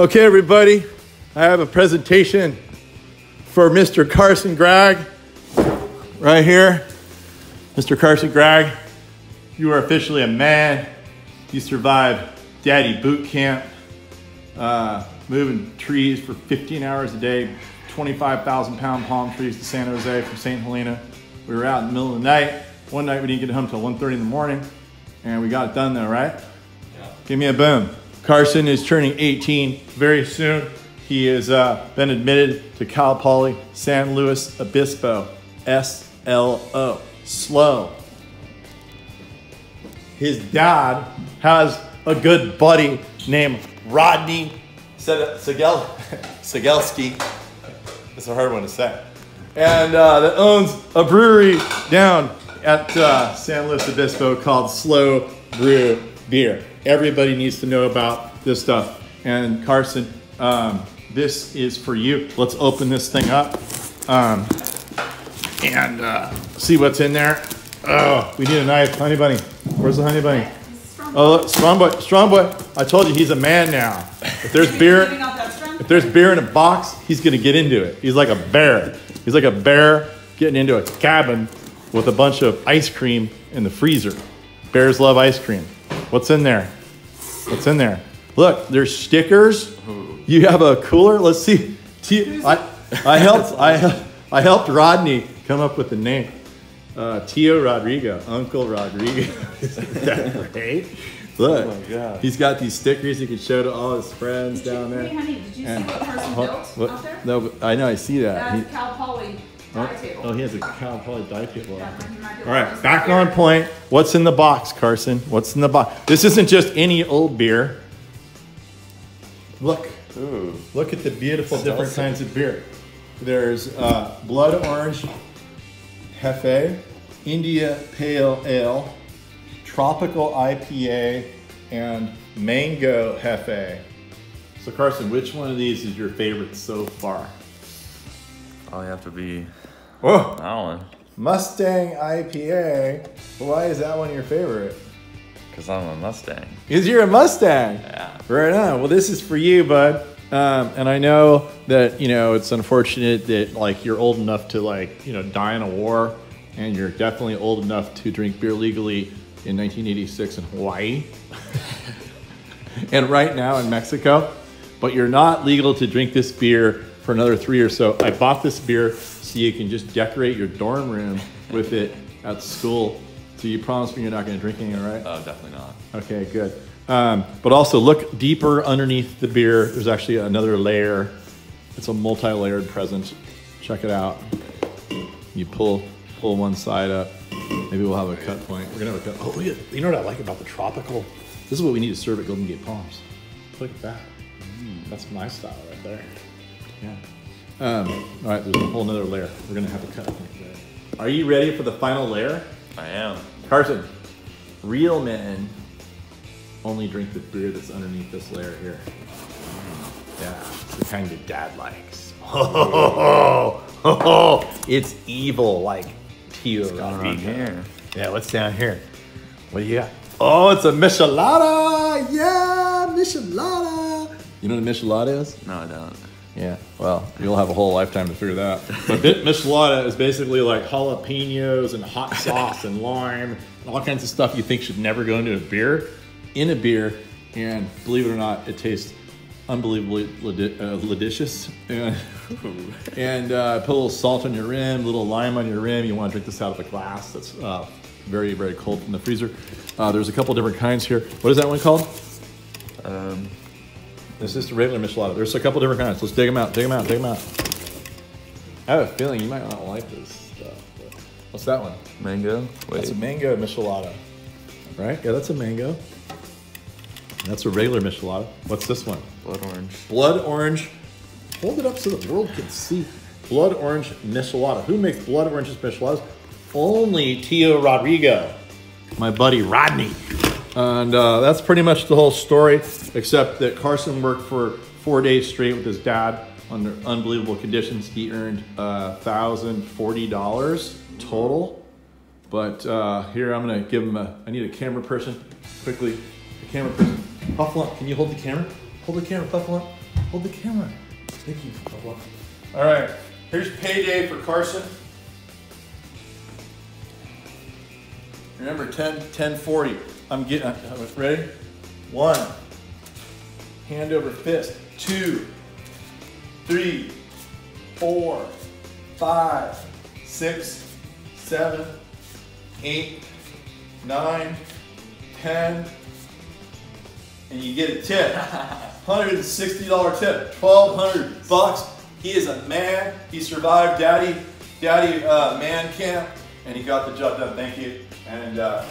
Okay, everybody, I have a presentation for Mr. Carson Gragg right here. Mr. Carson Gragg, you are officially a man. You survived daddy boot camp, uh, moving trees for 15 hours a day, 25,000 pound palm trees to San Jose from St. Helena. We were out in the middle of the night. One night we didn't get home till 1.30 in the morning, and we got it done though, right? Yeah. Give me a boom. Carson is turning 18 very soon. He has uh, been admitted to Cal Poly San Luis Obispo, SLO, slow. His dad has a good buddy named Rodney Segel- Segelski. It's a hard one to say. And uh, that owns a brewery down at uh, San Luis Obispo called SLO Brew Beer. Everybody needs to know about this stuff. And Carson, um, this is for you. Let's open this thing up um, and uh, see what's in there. Oh, we need a knife. Honey Bunny. Where's the Honey Bunny? Oh, look, strong boy, strong boy. I told you he's a man now. If there's beer, if there's beer in a box, he's gonna get into it. He's like a bear. He's like a bear getting into a cabin with a bunch of ice cream in the freezer. Bears love ice cream. What's in there? What's in there? Look, there's stickers. You have a cooler. Let's see. I, I helped. I, I helped Rodney come up with the name. Uh, Tio Rodrigo, Uncle Rodrigo. Is that great? Look, Oh my God. he's got these stickers he can show to all his friends down there. Hey, honey, did you And- see what Carson What- built what- out there? No, but I know. I see that. He- That's Cal Poly dive table. Oh, he has a cow probably die table. Yeah, out there. he might be All right, back on point. What's in the box, Carson? What's in the box? This isn't just any old beer. Look, Ooh. look at the beautiful Smells different so- kinds of beer. There's uh, blood orange Hefe, India Pale Ale, tropical IPA, and mango Hefe. So Carson, which one of these is your favorite so far? Probably have to be Oh, that one. Mustang IPA. Why is that one your favorite? Because I'm a Mustang. Because you're a Mustang. Yeah. Right on. Well, this is for you, bud. Um, and I know that you know it's unfortunate that like you're old enough to like you know die in a war, and you're definitely old enough to drink beer legally in 1986 in Hawaii, and right now in Mexico, but you're not legal to drink this beer for another three or so. I bought this beer so you can just decorate your dorm room with it at school. So you promise me you're not going to drink any, all right? Oh, definitely not. Okay, good. Um, but also look deeper underneath the beer. There's actually another layer. It's a multi-layered present. Check it out. You pull pull one side up. Maybe we'll have a cut point. We're gonna have a cut. Oh, look at, you know what I like about the tropical? This is what we need to serve at Golden Gate Palms. Look at that. That's my style right there. Yeah. Um, all right, there's a whole nother layer. We're gonna have to cut. Are you ready for the final layer? I am. Carson, real men only drink the beer that's underneath this layer here. Yeah, it's the kind that dad likes. Oh, it's evil like Tio Going on here. Yeah, what's down here? What do you got? Oh, it's a michelada! Yeah, michelada! You know what a michelada is? No, I don't. Yeah, well, you'll have a whole lifetime to figure that. out. But bit michelada is basically like jalapenos and hot sauce and lime and all kinds of stuff you think should never go into a beer, in a beer, and believe it or not, it tastes unbelievably lidi- uh, delicious. And, and uh, put a little salt on your rim, a little lime on your rim. You want to drink this out of a glass that's uh, very, very cold from the freezer. Uh, there's a couple different kinds here. What is that one called? Um, This is the regular michelada. There's a couple different kinds. Let's dig them out. Dig them out. Dig them out. I have a feeling you might not like this stuff. but- What's that one? mango. Wait. That's a mango michelada. Right? Yeah, that's a mango. That's a regular michelada. What's this one? blood orange. Blood orange. Hold it up so the world can see. Blood orange michelada. Who makes blood orange micheladas? Only Tio Rodrigo, my buddy Rodney. And uh, that's pretty much the whole story, except that Carson worked for four days straight with his dad under unbelievable conditions. He earned uh, $1,040 total. But uh, here I'm gonna give him a, I need a camera person, quickly, a camera person. Puffalump, can you hold the camera? Hold the camera, Puffalump. Hold the camera. Thank you. All right. Here's payday for Carson. Remember 10, 10, 40. I'm getting, uh, ready? One. Hand over fist. Two, three, four, five, six, seven, eight, nine, ten, and you get a tip. $160 tip, 1200 bucks. He is a man. He survived daddy, daddy uh, man camp, and he got the job done. Thank you. And uh,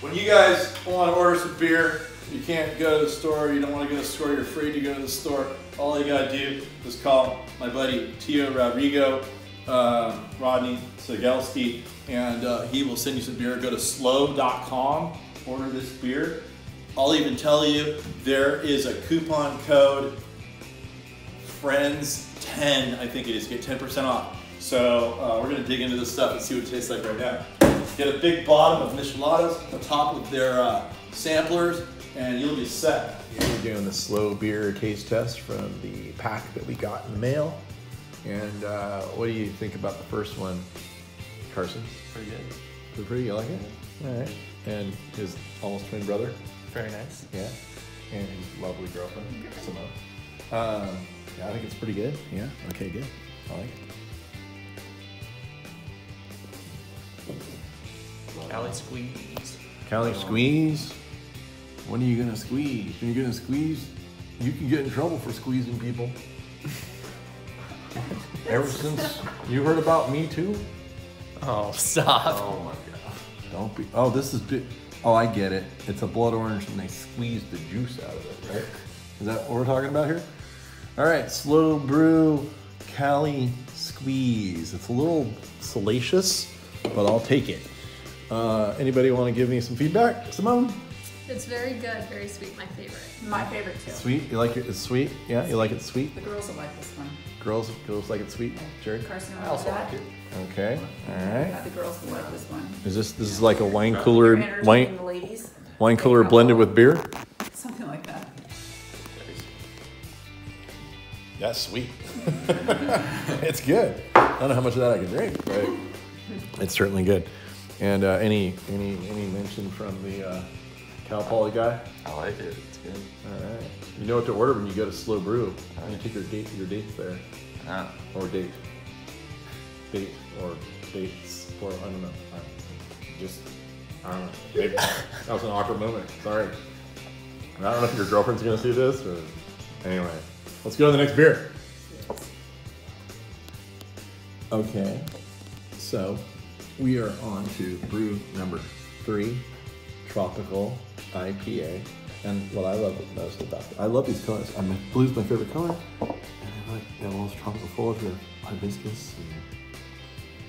when you guys want to order some beer, you can't go to the store, you don't want to go to the store, you're afraid to go to the store, all you gotta do is call my buddy Tio Rodrigo, um, Rodney Segelski, and uh, he will send you some beer. Go to slow.com, order this beer. I'll even tell you there is a coupon code friends10 i think it is get 10% off so uh, we're to dig into this stuff and see what it tastes like right now get a big bottom of micheladas a top of their uh, samplers and you'll be set We're doing the slow beer taste test from the pack that we got in the mail. And uh, what do you think about the first one, Carson? Pretty good. Pretty pretty, you like it? All right. And his almost twin brother? Very nice. Yeah. And his lovely girlfriend, Simone. Um, yeah, I think it's pretty good. Yeah. Okay, good. I like it. Cali squeeze. Cali squeeze. When are you gonna squeeze? When you gonna squeeze? You can get in trouble for squeezing people. Ever since you heard about me too? Oh, stop. Oh my god. Don't be. Oh, this is. Bi- oh, I get it. It's a blood orange and they squeeze the juice out of it, right? Is that what we're talking about here? All right, SLO Brew Cali squeeze. It's a little salacious, but I'll take it. Uh, anybody want to give me some feedback, Simone? It's very good, very sweet, my favorite. My favorite too. Sweet. You like it? It's sweet. Yeah, you like it sweet. The girls will like this one. Girls, girls like it sweet. Jerry. Carson I also like like it. Okay. All right. Yeah, the girls will like this one. Is this this is like a wine cooler wine the ladies. wine cooler blended with beer? Something like that. That's sweet. it's good. I don't know how much of that I can drink, but it's certainly good. And uh, any any any mention from the uh, Cal Poly guy? I like it. It's good. All right. You know what to order when you go to SLO Brew. You take your date your dates there, Ah, or date, date or dates, or I don't know. I, just I don't know. Maybe, that was an awkward moment. Sorry. I don't know if your girlfriend's gonna see this or anyway. Let's go to the next beer. Okay, so we are on to brew number three, tropical IPA. And what I love most about it, I love these colors. I mean, blue's my favorite color, and I like all this tropical foliage with hibiscus. And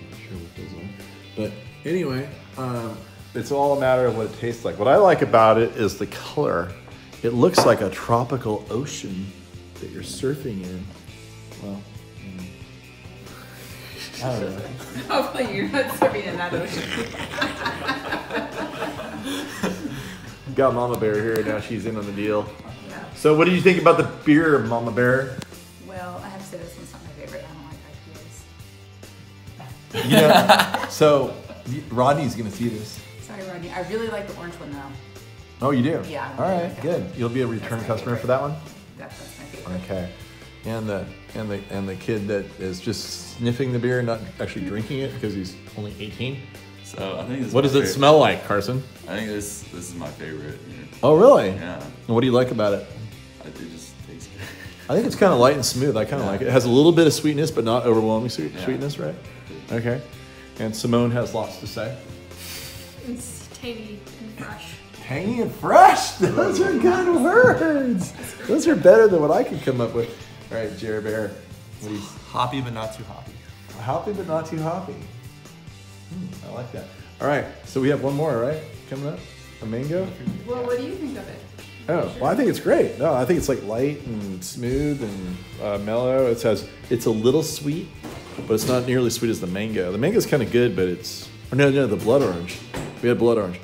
I'm not sure what those are, but anyway, um, it's all a matter of what it tastes like. What I like about it is the color. It looks like a tropical ocean that you're surfing in. Well, Don't. Hopefully you're not serving in that ocean. Got Mama Bear here now. She's in on the deal. Yeah. So, what do you think about the beer, Mama Bear? Well, I have to say this one's not my favorite. I don't like IPAs. Know, so Rodney's gonna see this. Sorry, Rodney. I really like the orange one though. Oh, you do? Yeah. All right, good. You'll be a return customer favorite. for that one. That, that's my favorite. Okay. And the and the and the kid that is just sniffing the beer, and not actually drinking it because he's only 18. so I think this. What my does it smell like, Carson? I think this this is my favorite. Here. Oh, really? Yeah, And what do you like about it? I it just tastes good. I think it's kind of light and smooth. I kind of like it. It has a little bit of sweetness, but not overwhelming sweet, Yeah. sweetness, right? Okay. And Simone has lots to say. It's tangy and fresh. Tangy and fresh. Those are good words. Those are better than what I could come up with. All right, Jerry Bear. What do you, Hoppy, but not too hoppy. hoppy, but not too hoppy. Hmm, I like that. All right, so we have one more, right? Coming up, a mango. Well, what do you think of it? Oh, well, I think it's great. No, I think it's like light and smooth and uh, mellow. It says it's a little sweet, but it's not nearly as sweet as the mango. The mango is kind of good, but it's or no, no, the blood orange. We had blood orange.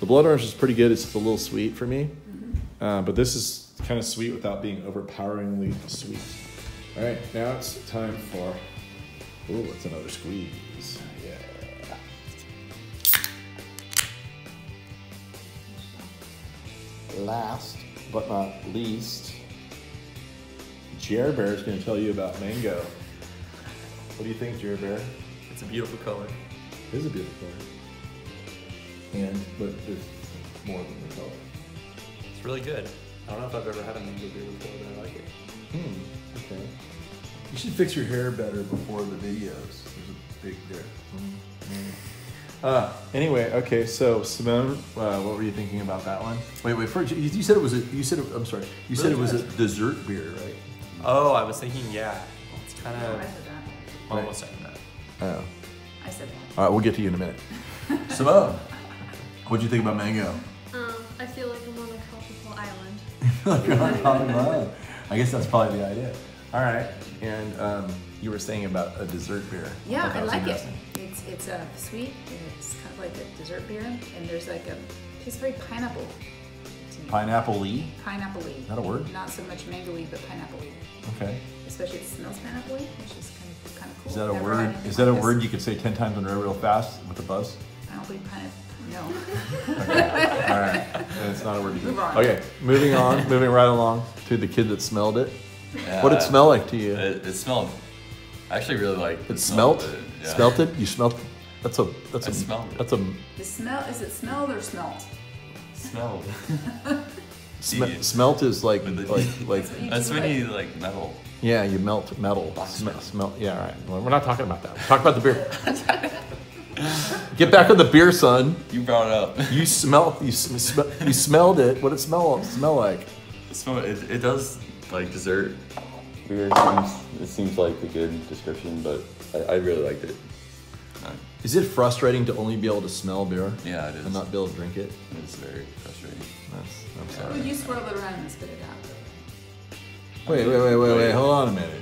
The blood orange is pretty good. It's just a little sweet for me, uh, but this is kind of sweet without being overpoweringly sweet. All right, now it's time for. Ooh, it's another squeeze. Yeah. Last but not least, Jer Bear is going to tell you about mango. What do you think, Jer Bear? It's a beautiful color. It is a beautiful color. And, but there's more than the color. It's really good. I don't know if I've ever had a mango beer before, but I like it. Hmm, okay. You should fix your hair better before the videos. There's a big there. Uh, anyway, okay, so Simone, uh, what were you thinking about that one? Wait, wait, first, you, you said it was a, you said, it, I'm sorry, you said it was a dessert beer, right? Oh, I was thinking, yeah. It's kind No, I of said that. almost saying that. Oh. I said that. All right, we'll get to you in a minute. Simone, what'd you think about mango? Um, I feel like I'm on a tropical island. I guess that's probably the idea. All right, and um, you were saying about a dessert beer. Yeah, thought that I like it. interesting. It's it's uh, sweet. and It's kind of like a dessert beer, and there's like a tastes very pineapple. to me. Pineapple Lee. Pineapple-y. Is that a word? Not so much mango-y, but pineapple-y. Okay. Especially if it smells pineapple-y, which is kind of kind of cool. Is that a Never word? Is that a like word you could say ten times in a row real fast with a buzz? Pineapple pineapple. No. All right, then it's not a word. You. Move on. Okay, moving on, moving right along to the kid that smelled it. Yeah, What did it smell like to you? It, it smelled. I actually really like. It smelt. of it, yeah. Smelt it. You smelt. That's a. That's I a. smelled. That's a. The smell is it smelled or smelt? Smelled. Sm- smelt is like the- like like. That's what you That's when like- you like metal. Yeah, you melt metal. Smell. smell yeah, all right. Well, we're not talking about that. Talk about the beer. Get back on the beer, son. You brought it up. You smelt. You sm- sm- you smelled it. What did it smell smell like? It, smell, it, it does like dessert. Beer seems it seems like a good description, but I, I really liked it. Uh, Is it frustrating to only be able to smell beer yeah, it is. and not be able to drink it? It's very frustrating. That's, I'm Well, sorry. you swirl it around and spit it out. Wait, wait, wait, wait, wait. Hold on a minute.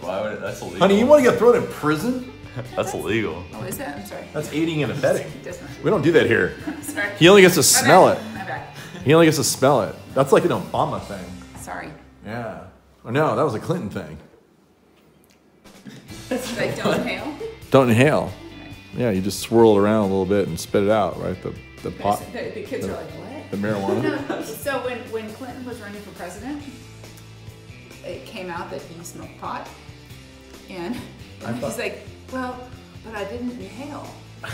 Why would it, that's illegal? Honey, you want to get thrown in prison? That's illegal. Oh, is that? I'm sorry. That's aiding and abetting. It. We don't do that here. Sorry. He only gets to smell it. My bad. He only gets to smell it. That's like an Obama thing. Sorry. Yeah. Oh, no, that was a Clinton thing. Like don't inhale. Don't inhale. Yeah, you just swirl it around a little bit and spit it out, right? The the pot, The, the kids are like, what? the marijuana. No, so when, when Clinton was running for president, it came out that he smoked pot. And, I and he's like, well, but I didn't inhale.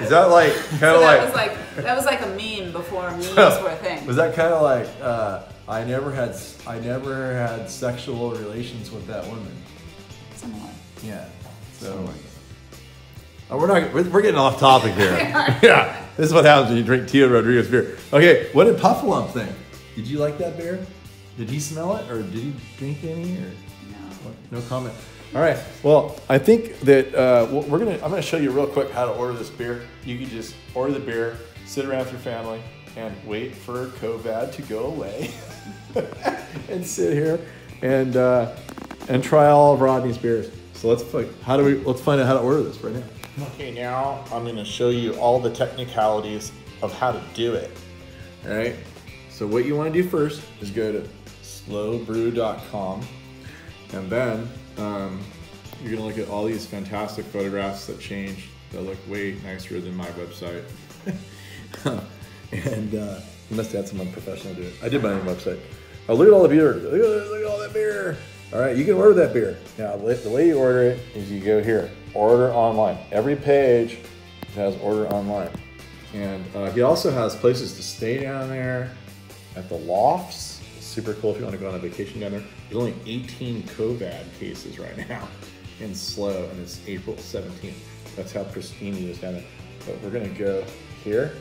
Is that like kind So of that was like? like that was like a meme before memes were a thing. Was that kind of like? Uh, I never had I never had sexual relations with that woman. Similar. Yeah. So. Oh, we're not. We're, we're getting off topic here. yeah. This is what happens when you drink Tio Rodrigo's beer. Okay. What did Puffalump think? Did you like that beer? Did he smell it, or did he drink any, or No. comment? All right. Well, I think that uh, we're gonna. I'm gonna show you real quick how to order this beer. You can just order the beer, sit around with your family, and wait for COVID to go away, and sit here and uh, and try all of Rodney's beers. So let's fi- how do we let's find out how to order this right now. Okay, now I'm gonna show you all the technicalities of how to do it. All right. So what you want to do first is go to slobrew.com, and then um, you're gonna look at all these fantastic photographs that change. That look way nicer than my website. and uh, you must have had someone professional do it. I did my own website. Oh, look at all the beer. Look at, look at all that beer. All right, you can order that beer. Now, the way you order it is you go here, order online. Every page has order online. And uh, he also has places to stay down there at the lofts. Super cool if you want to go on a vacation down there. There's only 18 COVID cases right now in SLO, and it's April 17th. That's how pristine is down there. But we're gonna go here,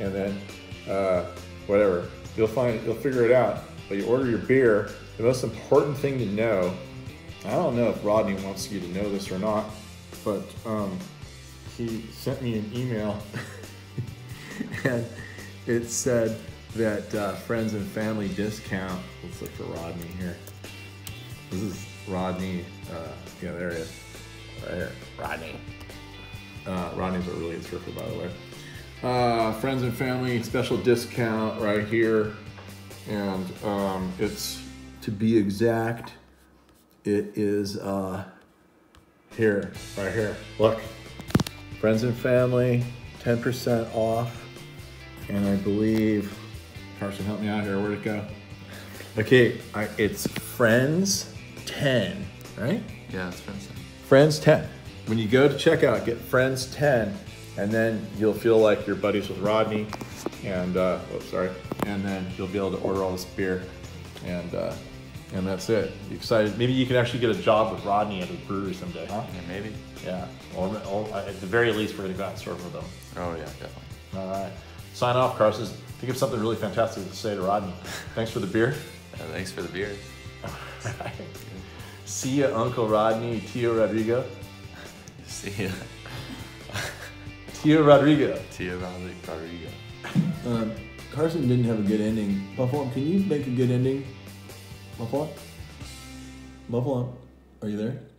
and then uh, whatever you'll find, you'll figure it out. But you order your beer. The most important thing to know. I don't know if Rodney wants you to know this or not, but um, he sent me an email and it said that uh, friends and family discount. Let's look for Rodney here. This is Rodney. Uh, yeah, there he is. Right here. Rodney. Uh, Rodney's a really good surfer, by the way. Uh, friends and family special discount right here. and um, it's to be exact, it is uh, here, right here. Look, friends and family, ten percent off, and I believe Carson, help me out here. Where'd it go? Okay, I, it's friends ten, right? Yeah, it's Friends 10. Friends 10. When you go to checkout, get Friends 10, and then you'll feel like you're buddies with Rodney, and uh, oops, sorry, and then you'll be able to order all this beer, and uh, and that's it. You excited? Maybe you can actually get a job with Rodney at a brewery someday, huh? Yeah, maybe. Yeah. Or, or at the very least, we're gonna go out and serve with them. Oh yeah, definitely. All right. Sign off, Carson. Think of something really fantastic to say to Rodney. Thanks for the beer. Yeah, thanks for the beer. See ya, Uncle Rodney, Tio Rodrigo. See ya. Tio Rodrigo. Tia Rodrigo. Rodrigo. Um, Carson didn't have a good ending. Buffalo, can you make a good ending? Buffalo? Buffalo, are you there?